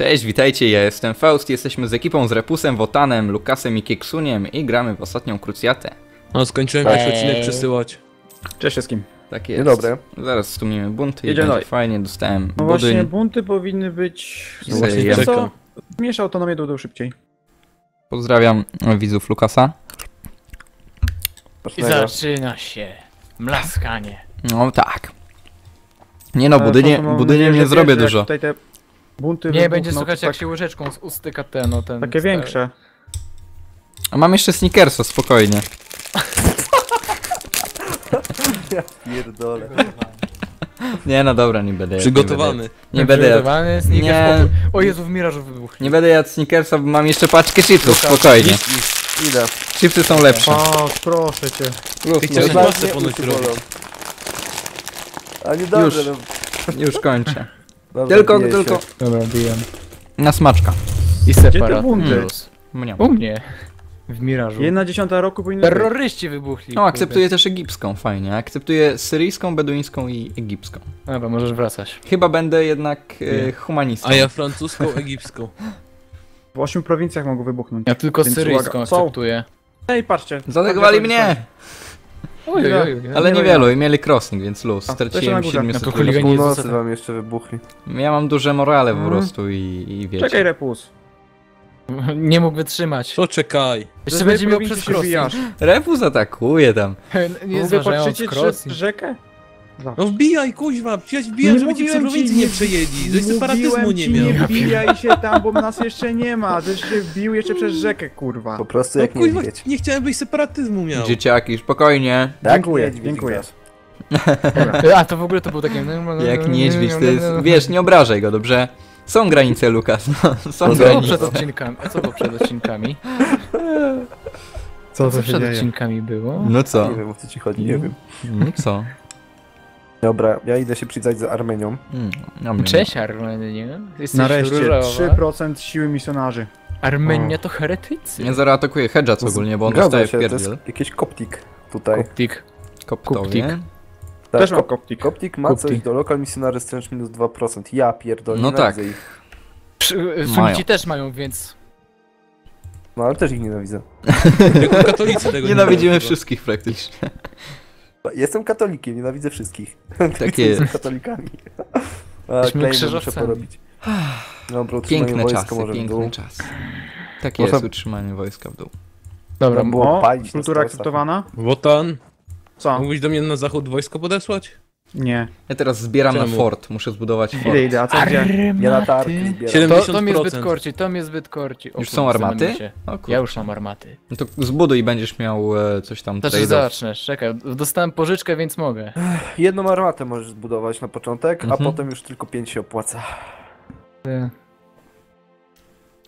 Cześć, witajcie, ja jestem Faust, jesteśmy z ekipą z Repusem, Wotanem, Lukasem i Kieksuniem i gramy w ostatnią krucjatę. No, skończyłem Eee. już odcinek przesyłać. Cześć wszystkim. Tak jest. Dzień dobry. Zaraz stumimy bunty i Jedziemy będzie dalej. fajnie, dostałem No właśnie, budyń. bunty powinny być... No właśnie Wiesz czekam. co? Autonomię do szybciej. Pozdrawiam widzów Lukasa. I zaczyna się mlaskanie. No tak. Nie no, budynie, po mam nadzieję, nie że zrobię dużo. Tutaj te bunty Nie wybuchną, będzie to słychać tak, jak się łyżeczką z ustyka ten, no ten... Takie stary. większe. A mam jeszcze sneakersa, spokojnie. Pierdolę. Nie no dobra, nie będę. Przygotowany. Nie będę jadł. Przygotowany, sneakers Nie. O Jezu, w mirażu wybuchł. Nie będę jadł sneakersa, bo mam jeszcze paczkę chipsów, spokojnie. Idę. Chipsy są lepsze. O, proszę cię. Ty chciałeś mnie ponoć robić. A nie dobrze, Już. no. Już kończę. Dobra, Tylko, tylko. Się. Dobra, bijem. Na smaczka. I Gdzie te separat. bunty? Plus. Mniam. U mnie. W mirażu. Jedna dziesiąta roku powinny być. Terroryści wybuchli. No, akceptuję też egipską, fajnie. Akceptuję syryjską, beduńską i egipską. Dobra, możesz wracać. Chyba będę jednak e, humanistą. A ja francuską, egipską. W ośmiu prowincjach mogą wybuchnąć. Ja tylko Więc syryjską uwaga, są. akceptuję. Ej, patrzcie. Zaatakowali mnie! Oj, oj, oj, oj. Ale nie niewielu i mieli crossing, więc luz. A, to Straciłem górze. 700 No to ludzi. chuligan- Z Nie, północy wam jeszcze wybuchli. Ja mam duże morale po Mhm. prostu i, i wiecie. Czekaj, Repus. Nie mógł wytrzymać. Co czekaj? Jeszcze Ze będzie miał przez crossing. Repus atakuje tam. Nie Mogę zważając podkrzyczeć crossing. że- rzekę? No wbijaj, kuźwa, przecież wbijam, żeby ci mówiłem prowincji nie przejęli, żeś separatyzmu nie miał. nie wbijaj się tam, bo nas jeszcze nie ma. Też się wbił jeszcze przez rzekę, kurwa. Po prostu No jak kuźwa, niedźwiedź. nie chciałem, byś separatyzmu miał. Dzieciaki, spokojnie. Tak, Dziękuję, dziękuję. A to w ogóle to był takie... Jak niedźwiedź, to jest... Wiesz, nie obrażaj go, dobrze? Są granice, Lukas. No, są Co granice. przed odcinkami? A co było przed odcinkami? Co Co przed odcinkami było? No co? Nie wiem o co ci chodzi, nie wiem. No co? Dobra, ja idę się przyznać z Armenią. Mm, no, mnie- Cześć Armenia. Jesteś Nareszcie różowa. 3% siły misjonarzy. Armenia to heretycy. Ja zaraz atakuję Hedge'a ogólnie, bo on dostaje w jest jakiś koptik tutaj. Koptik. Koptowie. Koptik. Tak, Też mam kop- koptik. Koptik ma Koptik. coś do lokal misjonary stręcz minus 2%. Ja pierdolę, No tak. ich. Sunici też mają, więc... No ale też ich nienawidzę. Tylko katolicy tego nie Nienawidzimy robią. wszystkich praktycznie. Jestem katolikiem, nienawidzę wszystkich. Tak jest. katolikami. A, Jesteśmy muszę krzyżowcami. porobić. Dobra, utrzymanie Piękne wojska czasy, może w piękne czasy. Tak Można- jest, utrzymanie wojska w dół. Dobra, było O, palić kultura stosach. akceptowana? Wotan, Co? mógłbyś do mnie na zachód wojsko podesłać? Nie. Ja teraz zbieram na Czemu? fort, muszę zbudować fort. Idę, idę, a co gdzie? Ja latarki zbieram. To, to mnie 70%. zbyt korci, to mnie zbyt korci. O Już są armaty? O. Ja już mam armaty. No to zbuduj i będziesz miał e, coś tam Znaczy zacznę, czekaj, dostałem pożyczkę, więc mogę. Jedną armatę możesz zbudować na początek, Mhm. a potem już tylko pięć się opłaca.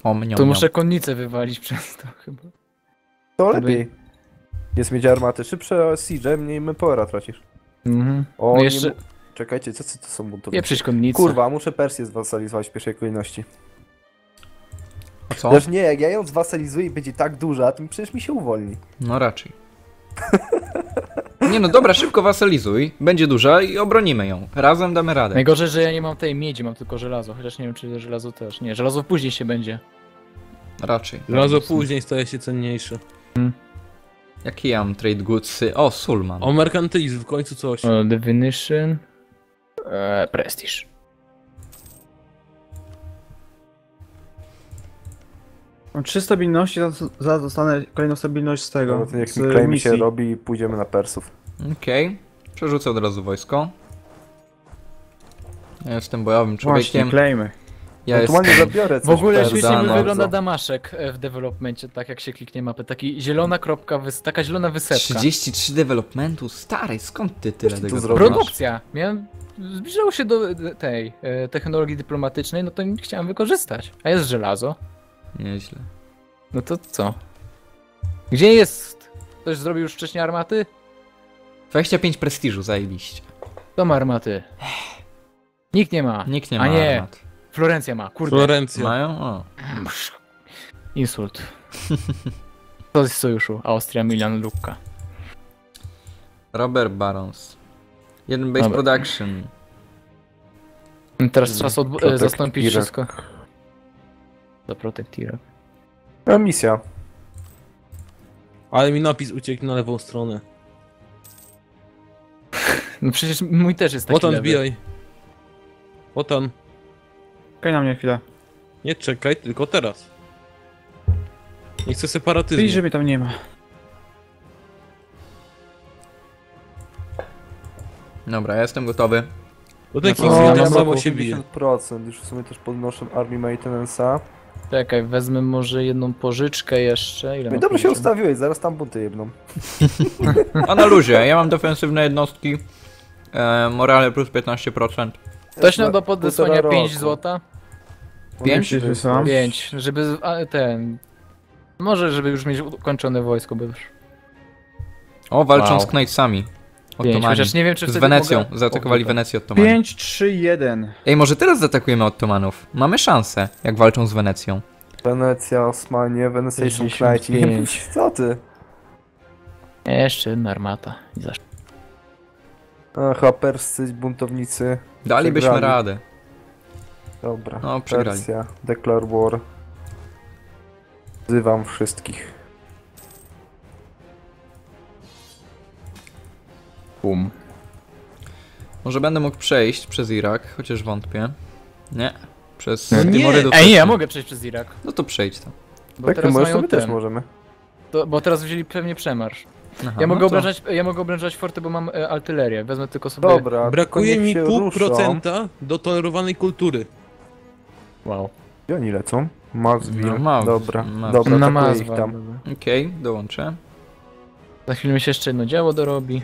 O mnie, Tu muszę konnicę wywalić przez to chyba. To lepiej. Jest mieć armaty szybsze, siege, mniej manpowera tracisz. Mhm. O, No nie jeszcze- mu- Czekajcie, co to są buntowe? Nie przyjść konnicę. Kurwa, muszę Persję zwasalizować w pierwszej kolejności. A co? Lecz nie, jak ja ją zwasalizuję i będzie tak duża, to przecież mi się uwolni. No raczej. Nie no dobra, szybko wasalizuj, będzie duża i obronimy ją. Razem damy radę. Najgorzej, że ja nie mam tej miedzi, mam tylko żelazo. Chociaż nie wiem, czy żelazo też. Nie, żelazo później się będzie. Raczej. Żelazo później staje się cenniejsze. Jaki ja mam trade goodsy? O, Sulman. O merkantylizm, w końcu coś. O, Divination. Eee, Prestige. Mam trzy stabilności, za, za dostanę kolejną stabilność z tego. No, to jak z mi claim misji. się robi, pójdziemy na Persów. Okej. Przerzucę od razu wojsko. Ja jestem bojowym Właśnie, człowiekiem. klejmy. Ja Ewentualnie jestem... zabiorę coś W ogóle świetnie mi wygląda damaszek e, w developmencie, tak jak się kliknie mapę. Taki zielona kropka, wys- taka zielona wysepka. 33 developmentu? Stary, skąd ty tyle ty tego zrobisz? Produkcja. Miałem... Zbliżało się do tej e, technologii dyplomatycznej, no to nie chciałem wykorzystać. A jest żelazo. Nieźle. No to co? Gdzie jest? Ktoś zrobił już wcześniej armaty? 25 prestiżu, zajebiście. To ma armaty. Nikt nie ma. Nikt nie A ma nie. armat. Florencja ma, kurde. Florencja. Mają? O. Insult. To jest sojuszu. Austria, Milan, Lucca. Robert Barons. Jeden base Dobra. production. Teraz czas odbu- e, zastąpić Irak. wszystko. za Protect Irak. A misja. Ale mi napis uciekł na lewą stronę. No przecież mój też jest taki Wotan, lewy. wbijaj. Czekaj na mnie chwilę. nie czekaj, tylko teraz. Nie chcę separatyzmu. Widzisz, że mnie tam nie ma. Dobra, ja jestem gotowy. Bo ten No tam samo się bije. 50%, już w sumie też podnoszę Army Maintenance'a. Czekaj, wezmę może jedną pożyczkę jeszcze. Ile No dobrze się ustawiłeś, zaraz tam bunty jedną. A na luzie, ja mam defensywne jednostki. E, morale plus 15%. Ktoś nam Na do podesłania półtora 5 roku. złota? Pięć? Wysłałem. 5, żeby a, ten... Może, żeby już mieć ukończone wojsko, by już. O, walczą Wow. z Knightsami. 5, Ottomani. chociaż nie wiem, czy Z wtedy Wenecją, mogę... zaatakowali O, Wenecję Ottomani. 5, 3, 1. Ej, może teraz zaatakujemy Ottomanów? Mamy szansę, jak walczą z Wenecją. Wenecja, Osmanie, Venetian 65. Knights. Co ty? Jeszcze jedna armata. I zasz- Aha, perscy buntownicy. Dalibyśmy Przegrali. radę. Dobra. No, przegrali. Persja, Declare War. Wzywam wszystkich. Bum. Może będę mógł przejść przez Irak, chociaż wątpię. Nie. Przez No nie. Timorydów Ej, nie, ja mogę przejść przez Irak. No to przejdź tam. Bo Tak, to teraz możesz, to mają my też możemy. To, bo teraz wzięli pewnie przemarsz. Aha, Ja no mogę, to- obrażać, ja mogę obrażać forty, bo mam e, artylerię. Wezmę tylko sobie... Dobra, Brakuje mi pół ruszą. procenta do tolerowanej kultury. Wow. Gdzie oni lecą? Mazville. No, Maz- Dobra, Maz- dobra, Na atakuję ich tam. Okej, dołączę. Za chwilę mi się jeszcze jedno działo dorobi.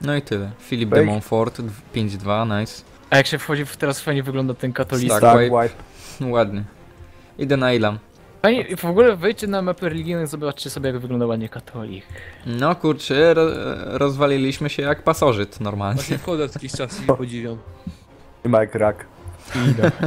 No i tyle. Philip Fake. de Montfort, dw- 5-2, nice. A jak się wchodzi, w- teraz fajnie wygląda ten katolicki. Stag wipe. wipe. Ładnie. Idę na Ilam. Fajnie, w ogóle wejdźcie na mapę religijną i zobaczcie sobie jak wygląda ładnie katolik. No kurczę, ro rozwaliliśmy się jak pasożyt normalnie. Właśnie wchodzę co jakiś czas i podziwiam. I Mike Rack.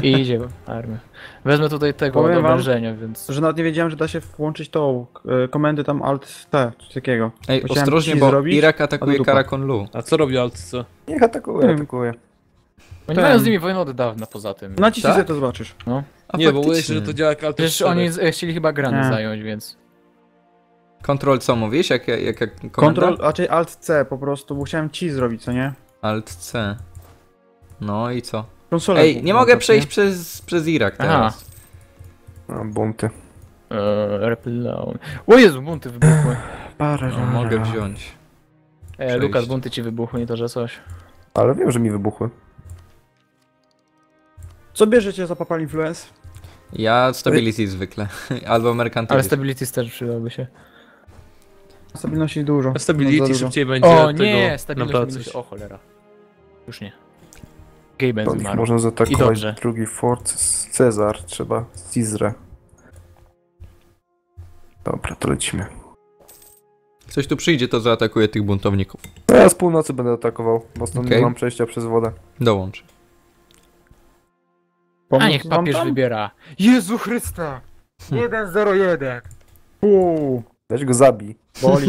I idzie armia. Wezmę tutaj tego Powiem do obrężenia, więc... Że nawet nie wiedziałem, że da się włączyć tą e, komendę tam Alt T, coś takiego. Ej, Chciałem ostrożnie, ci bo zrobić, Irak atakuje dupa. Karakon Lu. A co robi Altce? Niech atakuje, Nie. atakuje. Oni ten- mają z nimi wojnę od dawna poza tym. Naciśnij Tak? sobie to zobaczysz. A Nie, bo faktycznie. że to działa jak Alt Przecież oni z- e, chcieli chyba grany Nie. zająć, więc... Kontrol co mówisz? Jak, jak, jak, komenda? Kontrol, raczej Alt C po prostu, bo chciałem ci zrobić, co nie? Alt C. No i co? Konsolę Ej, nie mogę nie? przejść przez, przez Irak Aha. teraz. A, bunty. Eee, Replown. O Jezu, bunty wybuchły. Parę, No, mogę wziąć. E, Przejść. Lukas, bunty ci wybuchły, nie to, że coś. Ale wiem, że mi wybuchły. Co bierzecie za Papal Influence? Ja stability zwykle. Albo Ale mercantility. stability też przydałby się. Stabilności dużo. A No, za Stability dużo. szybciej będzie O tego nie, stabilność. O cholera. Już nie. Gaben zmarł. można zaatakować drugi fort. Cezar, trzeba. Cizre. Dobra, to lecimy. Ktoś tu przyjdzie, to zaatakuje tych buntowników. Ja z północy będę atakował, bo stąd Okej. nie mam przejścia przez wodę. Dołącz. Pomóc A niech papież tam? wybiera. Jezu Chrysta! 101. Uuu, Weź go zabij. boli.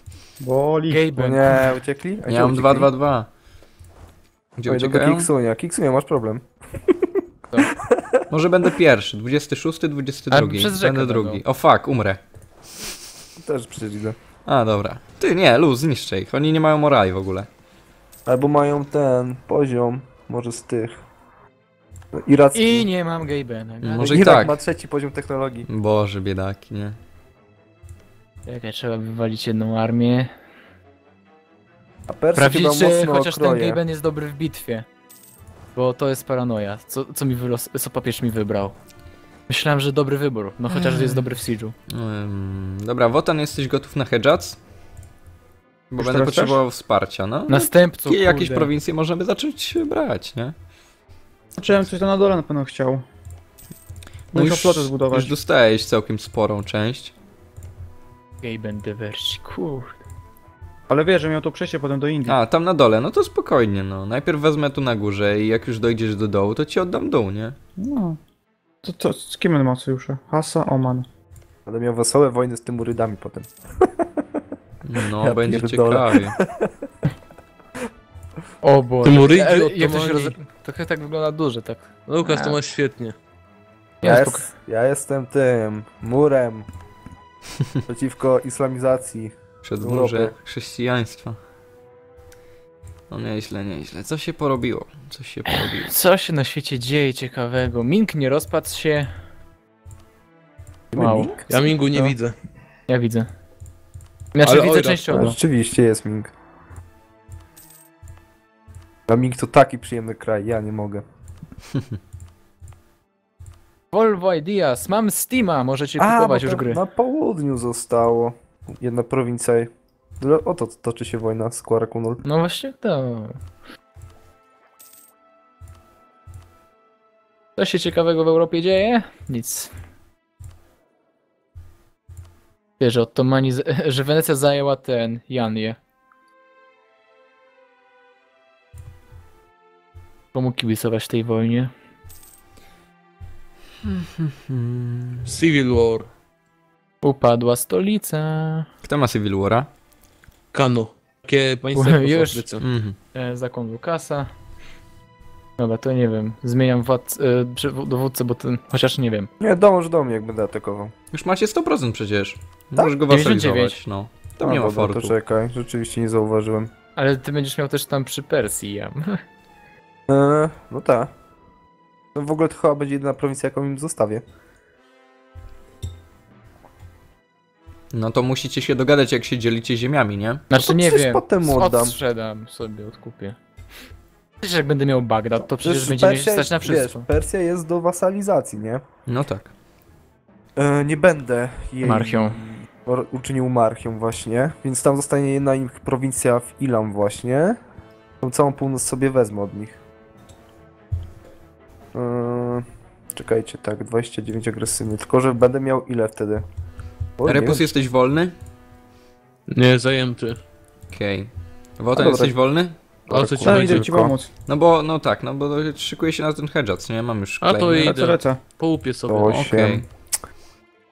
boli. Gaben. nie, uciekli? A Ja mam gdzie 2-2-2. Gdzie Oj, do uciekają? Kiksunia. Kiksunia, masz problem. Może będę pierwszy. 26, 22. A przez rzekę Będę będą. drugi. O fuck, umrę. Też przecież idę. A, dobra. Ty, nie, luz, zniszczę ich. Oni nie mają morali w ogóle. Albo mają ten poziom, może z tych. Iracki. I nie mam Gabena. Może i Irak tak. ma trzeci poziom technologii. Boże, biedaki, nie? Czekaj, trzeba wywalić jedną armię. A Persy Sprawdzić, czy chociaż ten okroje. Gaben jest dobry w bitwie. Bo to jest paranoja. Co, co mi wylos... co papież mi wybrał. Myślałem, że dobry wybór. No chociaż jest dobry w Siege'u. Dobra, Wotan, jesteś gotów na Hedżac? Bo Już będę potrzebował wsparcia, no. Następcą, I jakieś kurde. prowincje możemy zacząć brać, nie? Zacząłem coś tam na dole na pewno chciał. No Muszę już, flotę zbudować. już dostałeś całkiem sporą część. Gaben dywersji, kurde. Ale wiesz, że miał to przejście potem do Indii. A, tam na dole, no to spokojnie, no. Najpierw wezmę tu na górze i jak już dojdziesz do dołu, to ci oddam dół, nie? No. To, to z kim on ma sojusze? Hasa, Oman. Będę miał wesołe wojny z tym Urydami potem. No, Ja będzie pierdolę. ciekawie. O Boże. Tymurydzi, E, Jak to się roz... Ottomani. To chyba tak wygląda duże, tak. Lukas, to masz świetnie. Nie, S, spoko. Ja jestem tym murem przeciwko islamizacji. Przedmurze Europy. chrześcijaństwa. No nieźle, nieźle. Co się porobiło? Co się porobiło? Co się na świecie dzieje ciekawego? Mink nie rozpadł się. Wow. Ming? Ja Mingu nie No. widzę. Ja widzę. Znaczy Ale widzę A, częściowo. rzeczywiście jest Ming. A Ming to taki przyjemny kraj, ja nie mogę. Volvo Ideas, mam Steama, możecie kupować bo już to gry. Na południu zostało. Jedna prowincja. Dle- Oto toczy się wojna z Kuarakunul. No właśnie to. Co się ciekawego w Europie dzieje? Nic. Wiesz, że Ottomani, że Wenecja zajęła ten, Janię. Komu kibicować w tej wojnie? Civil War. Upadła stolica. Kto ma Civil War'a? Kano. Takie państwo Już. Mhm. E, zakon Lukasa. Dobra, to nie wiem. Zmieniam władc, e, dowódcę, bo ten. Chociaż nie wiem. Nie, dąż do mnie, jak będę atakował. Już macie 100% przecież. Tak? Możesz go 99. wasalizować, no. Tam A, nie ma dobra, fortu. To czekaj, rzeczywiście nie zauważyłem. Ale ty będziesz miał też tam przy Persji, ja. Eee, no tak. No w ogóle to chyba będzie jedyna prowincja, jaką im zostawię. No to musicie się dogadać, jak się dzielicie ziemiami, nie? Znaczy to nie wiem. potem oddam. Odsprzedam sobie, odkupię. Przecież jak będę miał Bagdad, to przecież Przecież będzie mieć Persja- stać na wszystko. Wiesz, Persja jest do wasalizacji, nie? No tak. E, nie będę jej Marchią. uczynił marchią właśnie, więc tam zostanie jedna ich prowincja w Ilam właśnie. Tą całą północ sobie wezmę od nich. E, czekajcie, tak, 29 agresywny, tylko że będę miał ile wtedy? O, nie Repus jesteś wolny? Nie, zajęty. Okej. A Wotan dobra. jesteś wolny? O co ci chodzi? idę ci pomóc. No bo, no tak, no bo szykuję się na ten hedżac, nie? Mam już A to claimy. i- Lecę, lecę. Połupię sobie. To Okej. 8.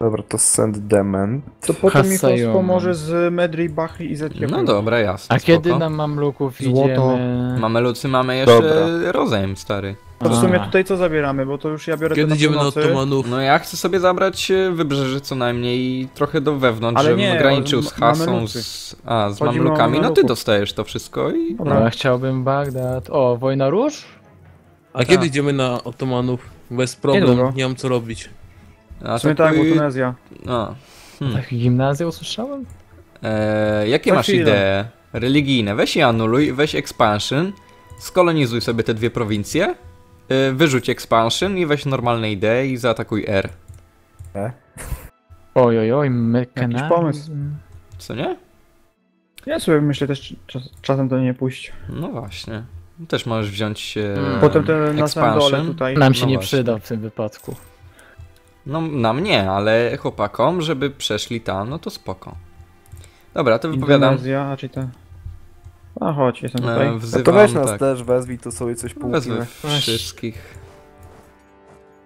Dobra, to send dement. To potem mi Hasają. pomoże z Medri, Bachy i z Etiopii. No dobra, jasne. A kiedy spoko. na Mamluków Złoto. idziemy? Mamy lucy, mamy jeszcze Dobra. rozejm, stary. To w sumie A. tutaj co zabieramy, bo to już ja biorę Kiedy idziemy na północy. Ottomanów? No ja chcę sobie zabrać e, wybrzeże co najmniej i trochę do wewnątrz, Ale żebym nie, ograniczył z hasą, z, a, z Chodzi mamlukami. No ty dostajesz to wszystko i... No, ja chciałbym Bagdad. O, wojna róż? A kiedy idziemy na Ottomanów? Bez problemu, nie mam co robić. A W sumie tak, bo Tunezja. No. Hmm. Tak, gimnazję usłyszałem? E, jakie masz chwilę. idee religijne? Weź je anuluj, weź expansion, skolonizuj sobie te dwie prowincje, e, wyrzuć expansion i weź normalne idee i zaatakuj R. Oj, oj, oj, mekanizm. pomysł. Co nie? Ja sobie myślę też czas, czasem to nie pójść. No właśnie. Też możesz wziąć e, Hmm. Potem ten na samym dole expansion. tutaj. Nam się No nie właśnie. przyda w tym wypadku. No nam nie, ale chłopakom, żeby przeszli tam, no to spoko. Dobra, to wypowiadam. Indonezja, a czy te... A chodź, jestem tutaj. E, No wzywam, to weź nas tak, też, wezwij, to sobie coś wezwę połupimy. wszystkich.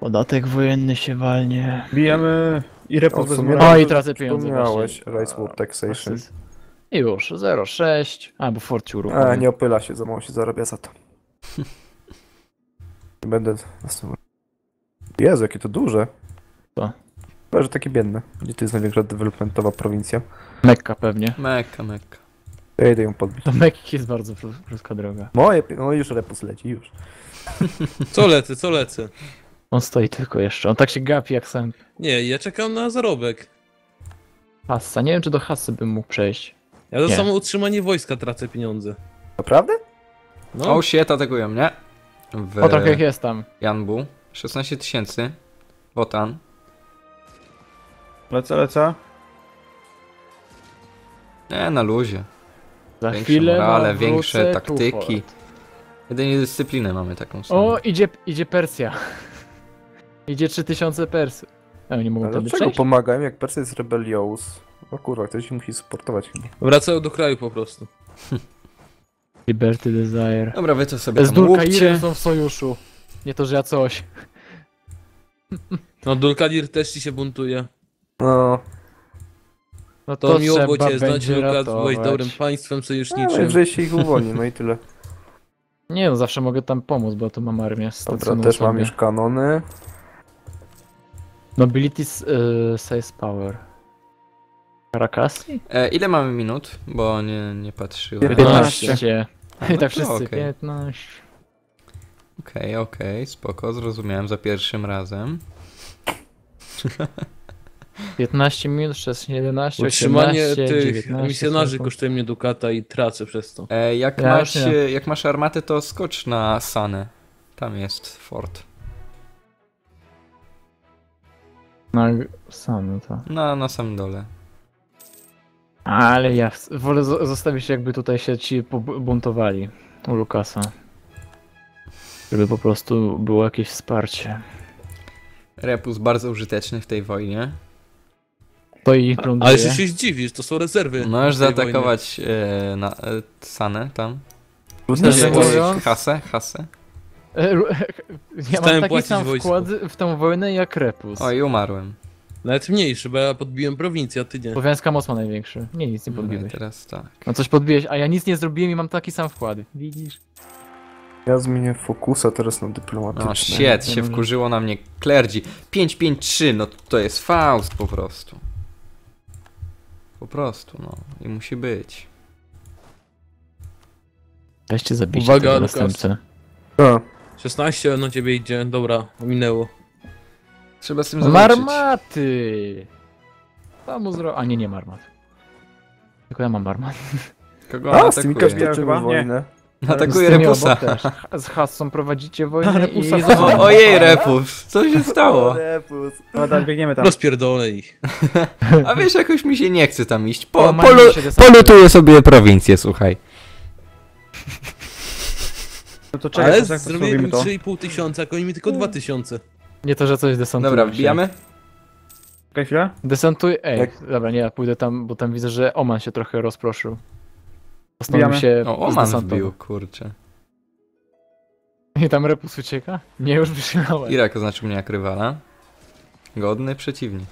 Podatek wojenny się walnie. Bijemy i repos. O, i tracę pieniądze właśnie. Rice War Taxation. I już, 0,6. A, bo Fort ci A, uruchomił. nie opyla się, za mało się zarabia za to. Nie Będę następny. Jezu, jakie to duże. Co? Chyba, że takie biedne. Gdzie to jest największa developmentowa prowincja? Mekka pewnie. Mekka, mekka. Ja idę ją podbić. Do Mekki jest bardzo krótka droga. Moje, pi- no już repus leci, już. Co lecę, co lecę? On stoi tylko jeszcze. On tak się gapi jak sam Nie, ja czekam na zarobek. Hassa. Nie wiem, czy do Hassy bym mógł przejść. Ja za Nie. samo utrzymanie wojska tracę pieniądze. Naprawdę? No, O, shit, atakują mnie. W O, trochę jak jest tam. Janbu. 16 tysięcy. Wotan. Lecę, lecę. Nie, na luzie. Za Większe chwilę morale, większe taktyki. Fort. Jedynie dyscyplinę mamy taką samą. O, idzie, idzie Persja. Idzie 3000 Persy. A nie mogą Ale wtedy dlaczego przejść? pomagałem, jak Persja jest rebelious? O kurwa, ktoś musi supportować chyba. wracają do kraju po prostu. Liberty Desire. Dobra, wy to sobie Z tam łupcie. są w sojuszu. Nie to, że ja coś. No, Dulkadir też ci się buntuje. No, No To, to, miło było cię znać, Lukas, byłeś dobrym państwem no sojuszniczym. najwyżej się ich uwolni, no i tyle. Nie no, zawsze mogę tam pomóc, bo to mam armię Dobra, też mam sobie. już kanony. Nobility uh, size power. Karakasi? E, ile mamy minut? Bo nie, nie patrzyłem. 15. 15. A, I no tak wszyscy, okej. 15. Okej, okej, spoko, zrozumiałem za pierwszym razem. 15 minut, 16, 11, Utrzymanie 18, tych 19. misjonarzy kosztuje mnie dukata i tracę przez to. E, jak, Ja masz, nie. e, jak masz armatę, to skocz na Sanę. Tam jest fort. No, sam to. Na, na samym dole. Ale ja wolę zo- zostawić jakby tutaj się ci buntowali u Lukasa. Żeby po prostu było jakieś wsparcie. Repus bardzo użyteczny w tej wojnie. To i plądruje. Ale że się zdziwisz, to są rezerwy. Możesz tej wojny. zaatakować e, na, e, Sanę tam. Szczerze Jakąś mówiąc- Hasę, hasę. E, ru- Ja Przestałem mam taki płacić sam wojsku. wkład w tę wojnę jak Repus. O, i umarłem. Nawet mniejszy, bo ja podbiłem prowincję, a ty nie. Słowiańska moc ma największy. Nie, nic nie No podbiłeś. teraz tak. No coś podbiłeś, a ja nic nie zrobiłem i mam taki sam wkład. Widzisz? Ja zmienię fokusa teraz na No dyplomatyczny. shit, Ja się wkurzyło na mnie Klerdzi. 553, no to jest Faust po prostu. Po prostu, no. I musi być. Weźcie zabijcie Uwaga, tego Lukas. następcę. A, 16 na ciebie idzie, dobra, minęło. Trzeba z tym zawalczyć. Marmaty! Co mu zro... A nie, nie marmat. Tylko ja mam marmat. Kogo on a z tymi atakuje? Nie. wojnę. Atakuje Z tymi Repusa. też. Z Hassą prowadzicie wojnę Repusa i... O, ojej, Repus, co się stało? Repus. Dobra, biegniemy tam. Rozpierdolę ich. A wiesz, jakoś mi się nie chce tam iść. Po, polu, polutuję sobie prowincję, słuchaj. No to czekaj, Ale zrobimy zrobimy to? 3,5 tysiąca, jak oni mi tylko 2 tysiące. Nie to, że coś desantuje Dobra, wbijamy? Czekaj chwilę. Desantuj... Ej, Jak- dobra, nie, ja pójdę tam, bo tam widzę, że Oman się trochę rozproszył. Postanowił się O, Oman wbił, kurczę. I tam Repus ucieka? Nie, już myślałem. Irak oznaczył mnie jak rywala. Godny przeciwnik.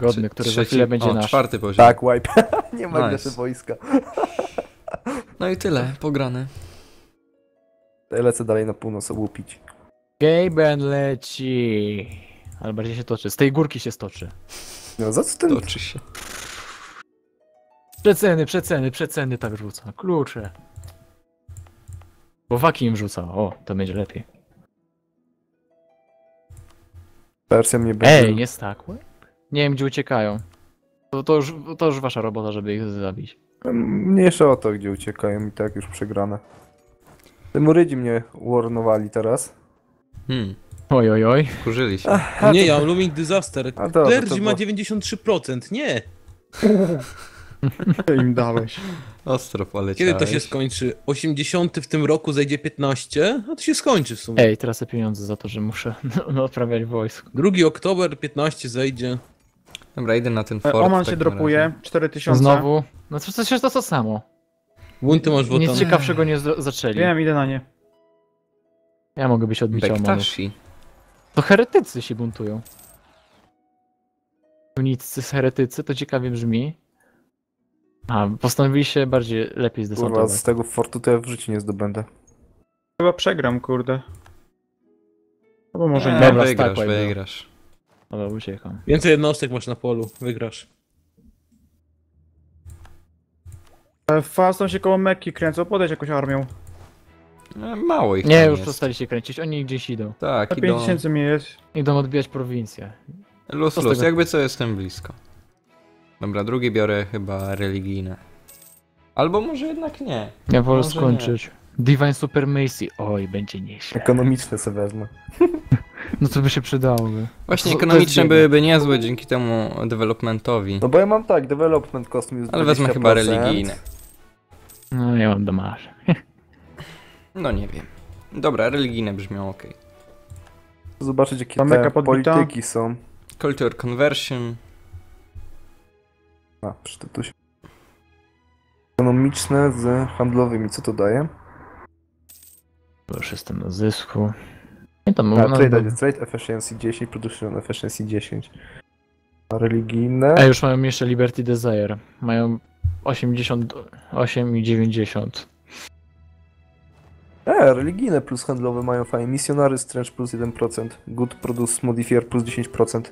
Godny, który za trzeci- chwilę będzie o, nasz. czwarty poziom. Tak, wipe. nie ma Nice. nice. wojska. No i tyle, pograne. Lecę dalej na północ łupić. Gaben leci. Ale bardziej się toczy. Z tej górki się stoczy. No za co ten... Toczy się. Przeceny, przeceny, przeceny tak rzuca. Klucze. Bo waki im rzuca. O, to będzie lepiej. Wersja mnie będzie... Ej, nie stakły? Nie wiem, gdzie uciekają. To, to, już, to już wasza robota, żeby ich zabić. Mniejsza o to, gdzie uciekają i tak już przegrane. Temurydzi mnie warnowali teraz. Hmm, Oj, oj, oj. kurzyli się. Nie, ja mam Looming Disaster. To ma było- 93%, nie. Im dałeś. Ostro poleciałeś. Kiedy to się skończy? 80 w tym roku zajdzie 15? No to się skończy w sumie. Ej, tracę pieniądze za to, że muszę no, odprawiać wojsko. 2 oktober 15 zejdzie. Dobra, idę na ten E, fort. Oman się dropuje, razie. 4000. Znowu. No to przecież to to samo. Bunty masz wotan. Nic ciekawszego nie zaczęli. Wiem, idę na nie. Ja mogę być odbicia Omanów. To heretycy się buntują. Uniccy z heretycy, to ciekawie brzmi. A, postanowili się bardziej lepiej Kurwa, zdesantować. z tego fortu to ja w życiu nie zdobędę. Chyba przegram, kurde. Albo może Nie, nie. Dobra, wygrasz, był. wygrasz. Dobra, uciekam. Więcej jednostek masz na polu, wygrasz. E, się koło Mekki kręcą, podejdź jakąś armią. E, Mało ich Nie, tam już jest. przestali się kręcić, oni gdzieś idą. Tak, A idą. 5000 mi jest. Idą odbijać prowincję. Luz, Co z luz, tego? jakby co jestem blisko. Dobra, drugie biorę chyba religijne. Albo może jednak nie. Ja wolę Może skończyć. Divine Supremacy. Oj, będzie nieźle. Ekonomiczne sobie wezmę. No to by się przydałoby. Właśnie To- to ekonomiczne jest byłyby niezłe dzięki temu developmentowi. No bo ja mam tak, development cost minus Ale wezmę chyba 20%. religijne. No ja mam domarz. No nie wiem. Dobra, religijne brzmią ok. Zobaczyć jakie Zamyka te polityki są. Culture conversion. A, przeczytuj się. Ekonomiczne z handlowymi, co to daje? Bo już jestem na zysku. Nie tam A, trade, no, trade efficiency 10, production efficiency 10. A religijne? A już mają jeszcze Liberty Desire. Mają 88 i 90. E, religijne plus handlowe mają fajnie. Missionary Strange plus 1%. Good Produce Modifier plus 10%.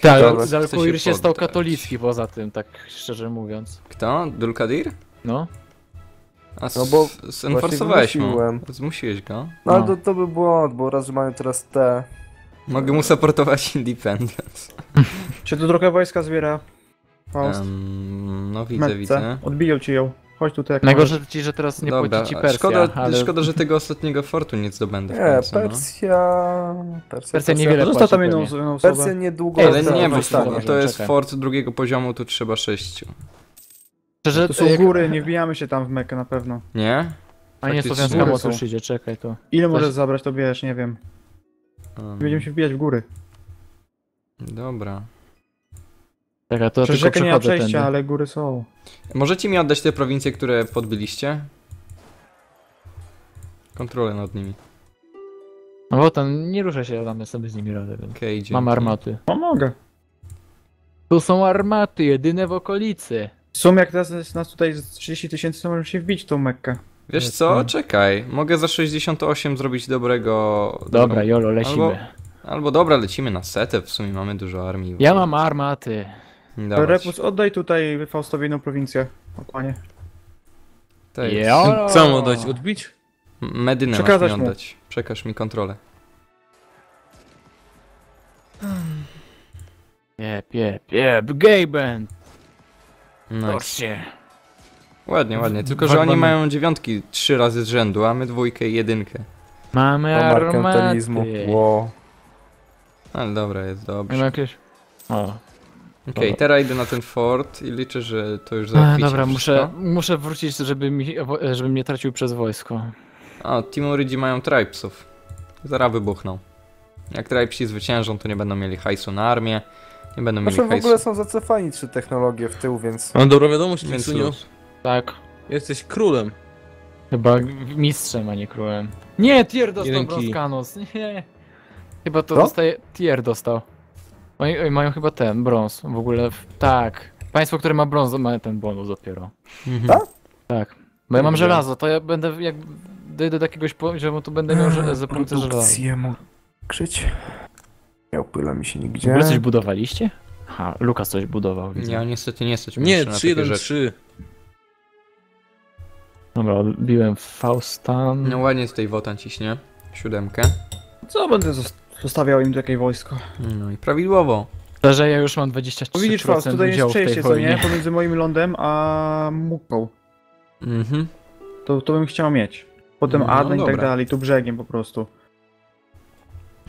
Tak, Dalkuir się stał katolicki poza tym, tak szczerze mówiąc. Kto? Dulkadir? No. A No bo zenforsowałeś mu. Zmusiłeś go. No ale No. to, to był błąd, bo raz, że mają teraz te... Mogę mu supportować Independence. Się tu trochę wojska zbiera. Faust. Em, no widzę, metce. widzę. Odbiją ci ją. Chodź tutaj jak Najgorzej ci, że teraz nie Dobra, płaci ci Persja, szkoda, ale szkoda, że tego ostatniego fortu nie zdobędę w Nie, końcu, no. Persja... Persja, Persja niewiele możesz. Zostaw tam płaci jedną, pewnie. jedną osobę. Persja niedługo... Ej, Ale nie, bo to, to jest czekaj. fort drugiego poziomu, tu trzeba sześciu. Szczerze, To są jak... góry, nie wbijamy się tam w Mekę na pewno. Nie? A nie, słowiańska moc już idzie, czekaj to. Ile możesz zabrać, to bierz, nie wiem. Um, Będziemy się wbijać w góry. Dobra. Czekaj, to Przez tylko rzekę nie ma przejścia, tędy. ale góry są. Możecie mi oddać te prowincje, które podbyliście? Kontrolę nad nimi. No bo tam nie ruszę się, damy sobie z nimi radę, więc dzięki. mam armaty. No mogę. Tu są armaty, jedyne w okolicy. W sumie jak teraz jest nas tutaj z 30 tysięcy, to możemy się wbić w tą Mekkę. Wiesz Jest co? ten. Czekaj. Mogę za 68 zrobić dobrego... Dobra, jolo, lecimy. Albo- Albo dobra, lecimy na setę, w sumie mamy dużo armii. Ja mam armaty. Dawać. Repus, oddaj tutaj Faustowi jedną prowincję. O panie. To jest- Jolo. Co mu dać? Odbić? Medynę masz Przekazać mi mu. oddać. Przekaż mi kontrolę. Jep, jep, jep, Gaben! No, Patrzcie. ładnie, ładnie. Tylko, że oni mają dziewiątki trzy razy z rzędu, a my dwójkę i jedynkę. Mamy To merkantilizmu. armaty. Wow. Ale dobra, jest Mamy dobrze. jakieś... O. Okej, dobra. teraz idę na ten fort i liczę, że to już E, załatwicie dobra, muszę, muszę wrócić, żeby mi, żeby mnie tracił przez wojsko. A, Timurydzi mają tribesów. Zaraz wybuchną. Jak tribesi zwyciężą, to nie będą mieli hajsu na armię. Nie będą mieli Znaczy w hajsu. ogóle są zacofani trzy technologie w tył, więc... Mam dobrą wiadomość, luz. Tak. Jesteś królem. Chyba mistrzem, a nie królem. Nie, tier dostał Jeden brąz kij. Kanos. Nie. Chyba to Co? dostaje... Tier dostał. Oni, oni mają chyba ten, brąz. W ogóle, tak. Państwo, które ma brąz, ma ten bonus dopiero. Mhm. Tak? Tak. Bo ja mam Kurde. żelazo, to ja będę, jak dojdę do jakiegoś poziomu, to będę miał że- za punkty żelaza. Produkcję mógł krzyć. Nie opyla mi się W nigdzie. ogóle coś budowaliście? Ha, Lukas coś budował, widzę. Ja niestety nie mnie Nie, jeszcze na takie 3-1-3. rzeczy. Dobra, odbiłem Faustan. No ładnie tutaj Wotan ciśnie. Siódemkę. Co będę zos- zostawiał im takie wojsko? No i prawidłowo. Szczerze, ja już mam 23% No widzisz Faust, tutaj jest przejście, co nie? Pomiędzy moim lądem a Muką. Mhm. To, to bym chciał mieć. Potem No, Aden i tak dalej, tu brzegiem po prostu.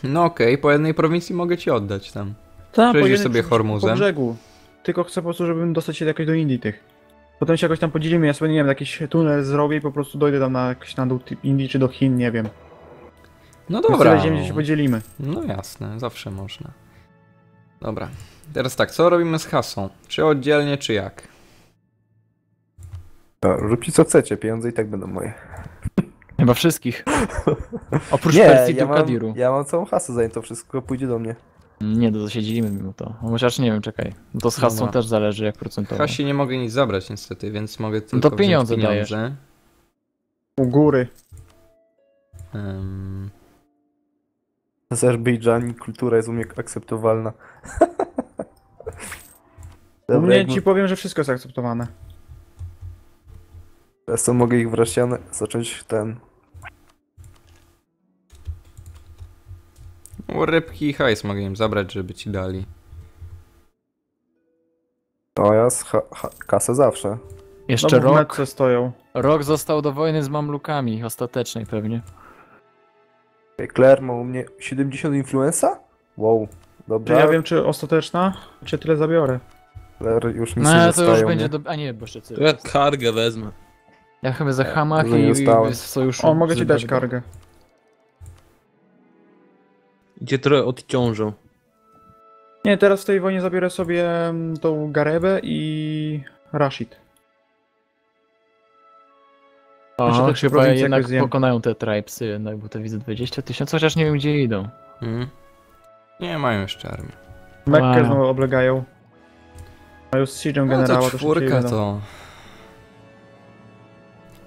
No okej, po jednej prowincji mogę ci oddać tam. Tam, Przejedziesz sobie Hormuzem. Po brzegu. Tylko chcę po prostu, żebym dostać się jakoś do Indii tych. Potem się jakoś tam podzielimy, ja sobie, nie wiem, jakiś tunel zrobię i po prostu dojdę tam na jakiś na dół Indii czy do Chin, nie wiem. No Dobra. ziemi, gdzie się podzielimy. No jasne, zawsze można. Dobra. Teraz tak, co robimy z hasą? Czy oddzielnie, czy jak? No, róbcie co chcecie, pieniądze i tak będą moje. Chyba wszystkich. Oprócz Nie, Persji ja mam, Kadiru. ja mam całą hasę zajętą, wszystko pójdzie do mnie. Nie, to się dzielimy mimo to. Chociaż nie wiem, czekaj. No To z hasą Dobra. też zależy jak procentowo. Hasie nie mogę nic zabrać niestety, więc mogę tylko No to wziąć pieniądze pieniądze. U góry. Em, W Azerbejdżanie kultura jest u mnie akceptowalna. U mnie ci powiem, że wszystko jest akceptowane. Teraz to mogę ich wreszcie zacząć ten... no, rybki i hajs mogę im zabrać, żeby ci dali. No ja z ha, ha, kasę zawsze. Jeszcze No rok. stoją. Rok został do wojny z Mamlukami, ostatecznej pewnie. Claire ma u mnie 70 influenza? Wow, Czy dobra. ja wiem, czy ostateczna, czy tyle zabiorę. Claire już mi No się ale to już będzie nie? do... A nie, bo jeszcze Cyprus. ja kargę wezmę. Ja chyba za Hamach i, nie w sojuszu. O, mogę ci dać kargę. Gdzie trochę odciążą. Nie, teraz w tej wojnie zabiorę sobie mm, tą Garebę i Rashid. Te trzy chyba jednak zjem. pokonają te tribesy jednak, bo te widzę 20 tysięcy, chociaż nie wiem gdzie idą. Mhm. Nie mają jeszcze armii. Mekkę Wow. znowu oblegają. Mają z Siege'em No generała, to to czwórka będą. to...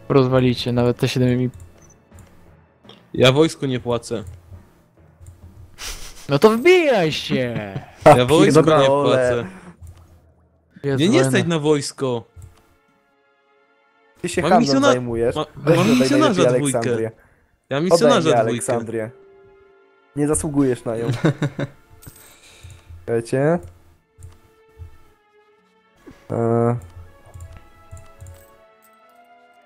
Rozwalicie, nawet te 7 Ja wojsku nie płacę. No to wbijaj się! Ja dobra, nie płacę. Jezu, Nie, nie stać na wojsko. Ty się Mam handlem misjona- zajmujesz. ma- Weź mam misjonarza. Aleksandrię. Ja misjonarza. Aleksandrię. Nie zasługujesz na nią. Wiecie?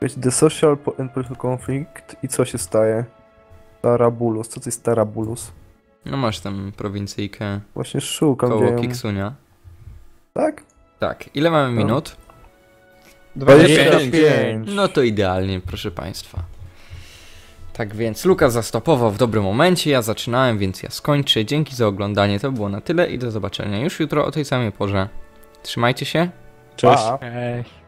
Wiecie, The Social and Political Conflict i co się staje? Tarabulus. Co to jest Tarabulus? No masz tam prowincyjkę Właśnie szukam koło. Kiksunia. Tak? Tak, ile mamy No. minut? 25. No to idealnie, proszę Państwa. Tak więc Lukas zastopował w dobrym momencie, ja zaczynałem, więc ja skończę. Dzięki za oglądanie, to było na tyle i do zobaczenia już jutro o tej samej porze. Trzymajcie się. Cześć. Pa. Ej.